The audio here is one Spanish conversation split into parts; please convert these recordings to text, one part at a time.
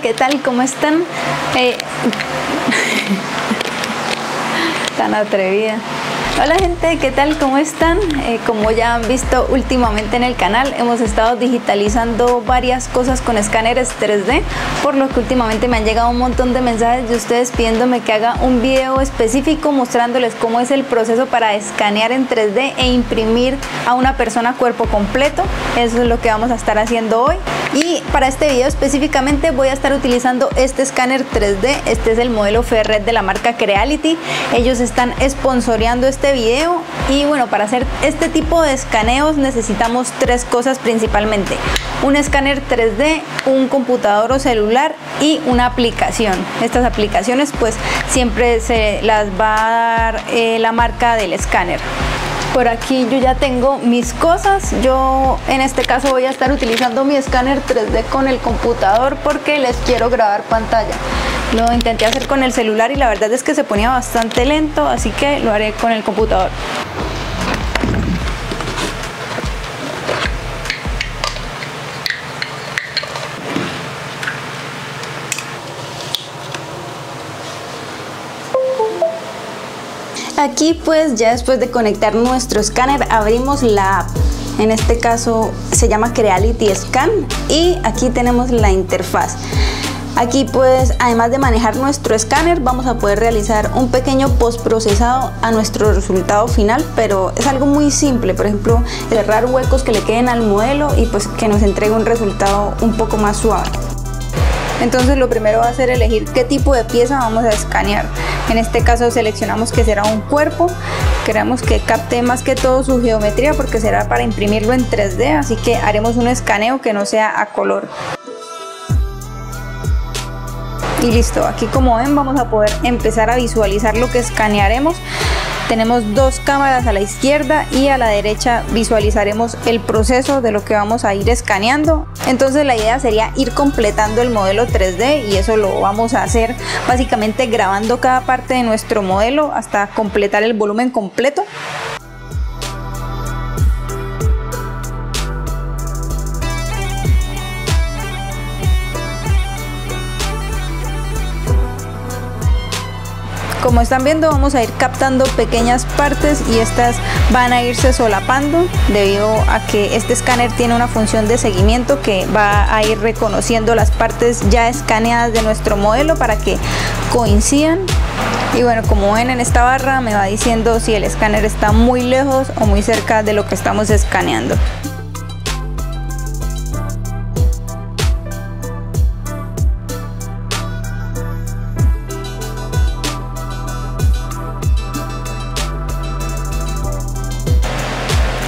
¿qué tal? ¿Cómo están? Eh, tan atrevida. Hola gente, ¿qué tal? ¿Cómo están? Eh, como ya han visto últimamente en el canal, hemos estado digitalizando varias cosas con escáneres 3D, por lo que últimamente me han llegado un montón de mensajes de ustedes pidiéndome que haga un video específico mostrándoles cómo es el proceso para escanear en 3D e imprimir a una persona cuerpo completo. Eso es lo que vamos a estar haciendo hoy. Y para este video específicamente voy a estar utilizando este escáner 3D. Este es el modelo Ferret de la marca Creality. Ellos están sponsoreando este video y bueno, para hacer este tipo de escaneos necesitamos tres cosas principalmente. Un escáner 3D, un computador o celular y una aplicación. Estas aplicaciones pues siempre se las va a dar eh, la marca del escáner por aquí yo ya tengo mis cosas. Yo en este caso voy a estar utilizando mi escáner 3D con el computador porque les quiero grabar pantalla. Lo intenté hacer con el celular y la verdad es que se ponía bastante lento así que lo haré con el computador Aquí pues ya después de conectar nuestro escáner abrimos la app. En este caso se llama Creality Scan y aquí tenemos la interfaz. Aquí pues además de manejar nuestro escáner vamos a poder realizar un pequeño postprocesado a nuestro resultado final pero es algo muy simple por ejemplo cerrar huecos que le queden al modelo y pues que nos entregue un resultado un poco más suave. Entonces lo primero va a ser elegir qué tipo de pieza vamos a escanear. En este caso seleccionamos que será un cuerpo. Queremos que capte más que todo su geometría porque será para imprimirlo en 3D, así que haremos un escaneo que no sea a color. Y listo, aquí como ven vamos a poder empezar a visualizar lo que escanearemos tenemos dos cámaras a la izquierda y a la derecha visualizaremos el proceso de lo que vamos a ir escaneando. Entonces la idea sería ir completando el modelo 3D y eso lo vamos a hacer básicamente grabando cada parte de nuestro modelo hasta completar el volumen completo. Como están viendo vamos a ir captando pequeñas partes y estas van a irse solapando debido a que este escáner tiene una función de seguimiento que va a ir reconociendo las partes ya escaneadas de nuestro modelo para que coincidan y bueno como ven en esta barra me va diciendo si el escáner está muy lejos o muy cerca de lo que estamos escaneando.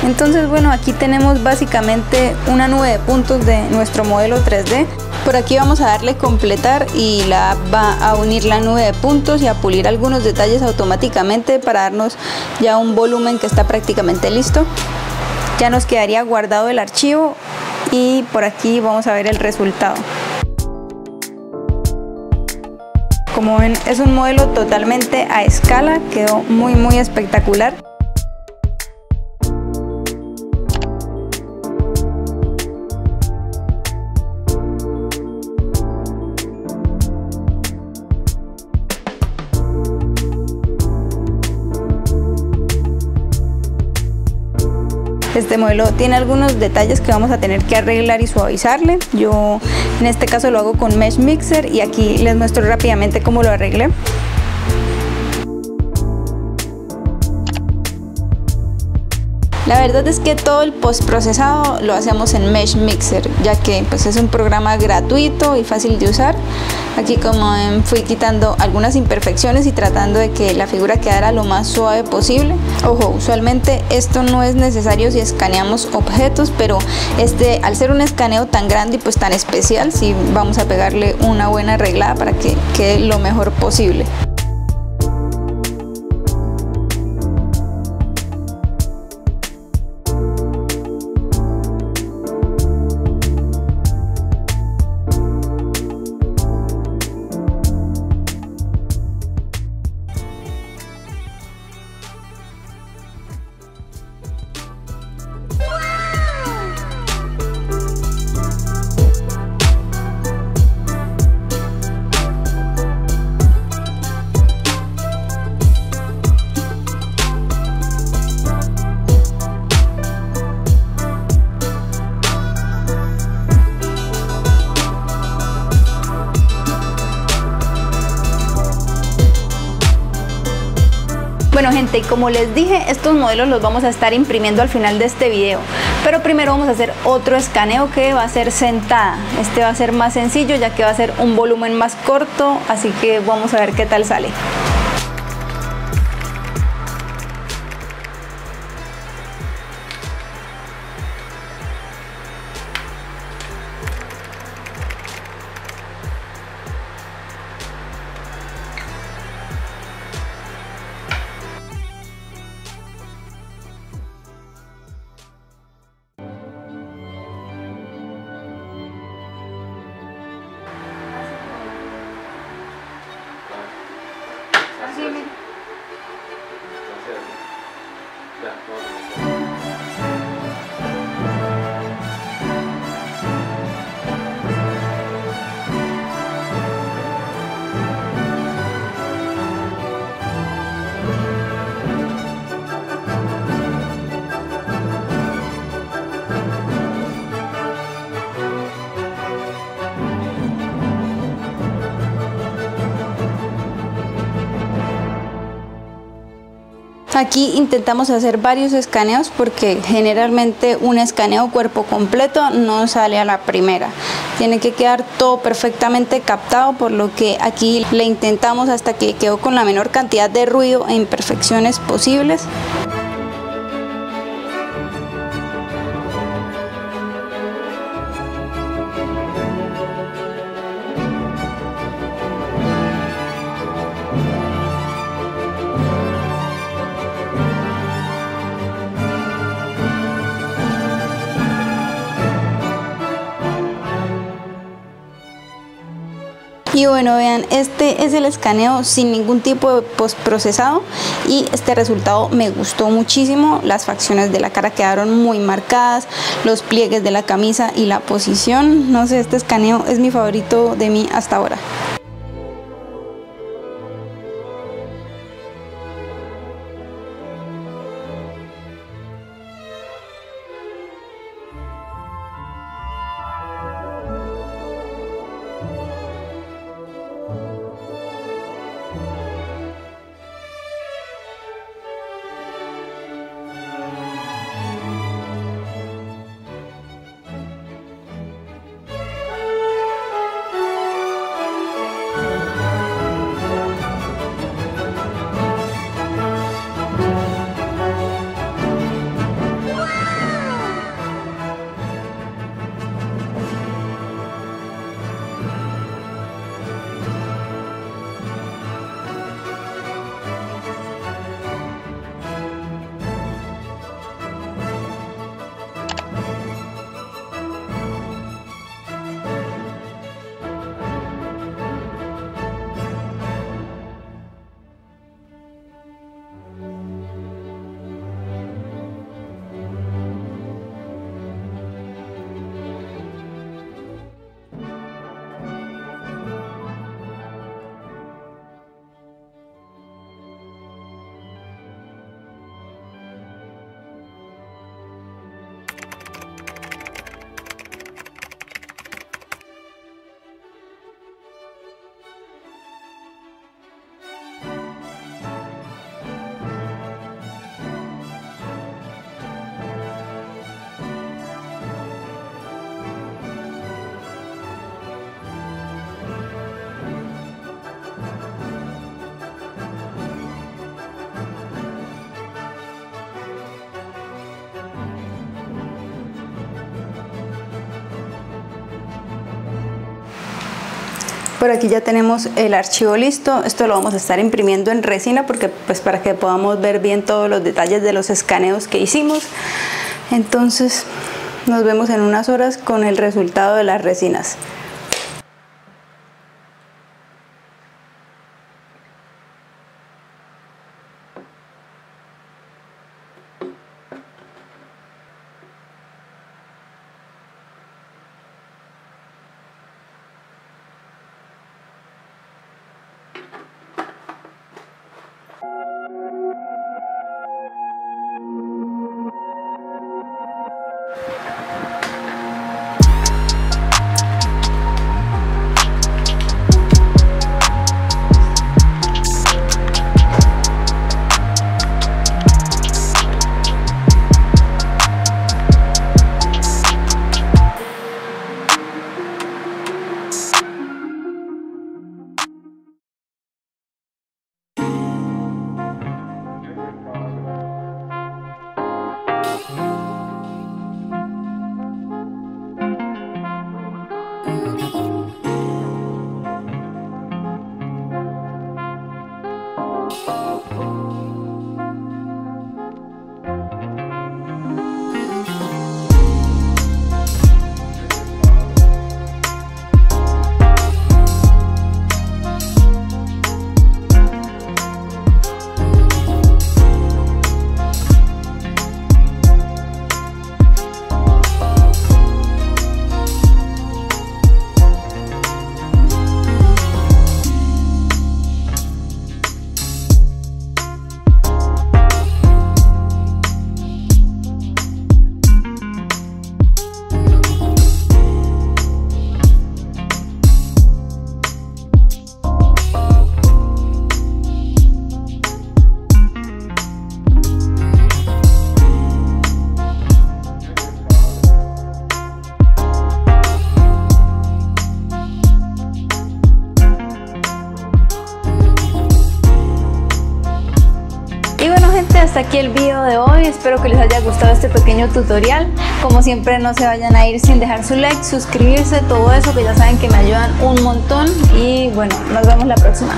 Entonces bueno, aquí tenemos básicamente una nube de puntos de nuestro modelo 3D. Por aquí vamos a darle completar y la app va a unir la nube de puntos y a pulir algunos detalles automáticamente para darnos ya un volumen que está prácticamente listo. Ya nos quedaría guardado el archivo y por aquí vamos a ver el resultado. Como ven es un modelo totalmente a escala, quedó muy muy espectacular. Este modelo tiene algunos detalles que vamos a tener que arreglar y suavizarle. Yo en este caso lo hago con Mesh Mixer y aquí les muestro rápidamente cómo lo arreglé. La verdad es que todo el postprocesado lo hacemos en Mesh Mixer, ya que pues, es un programa gratuito y fácil de usar. Aquí como fui quitando algunas imperfecciones y tratando de que la figura quedara lo más suave posible. Ojo, usualmente esto no es necesario si escaneamos objetos, pero este al ser un escaneo tan grande y pues tan especial, sí vamos a pegarle una buena arreglada para que quede lo mejor posible. Y como les dije, estos modelos los vamos a estar imprimiendo al final de este video. Pero primero vamos a hacer otro escaneo que va a ser sentada. Este va a ser más sencillo ya que va a ser un volumen más corto, así que vamos a ver qué tal sale. Aquí intentamos hacer varios escaneos porque generalmente un escaneo cuerpo completo no sale a la primera. Tiene que quedar todo perfectamente captado, por lo que aquí le intentamos hasta que quedó con la menor cantidad de ruido e imperfecciones posibles. Y bueno, vean, este es el escaneo sin ningún tipo de postprocesado y este resultado me gustó muchísimo. Las facciones de la cara quedaron muy marcadas, los pliegues de la camisa y la posición. No sé, este escaneo es mi favorito de mí hasta ahora. Por aquí ya tenemos el archivo listo. Esto lo vamos a estar imprimiendo en resina porque pues para que podamos ver bien todos los detalles de los escaneos que hicimos. Entonces nos vemos en unas horas con el resultado de las resinas. thank you espero que les haya gustado este pequeño tutorial. Como siempre no se vayan a ir sin dejar su like, suscribirse, todo eso que ya saben que me ayudan un montón y bueno, nos vemos la próxima.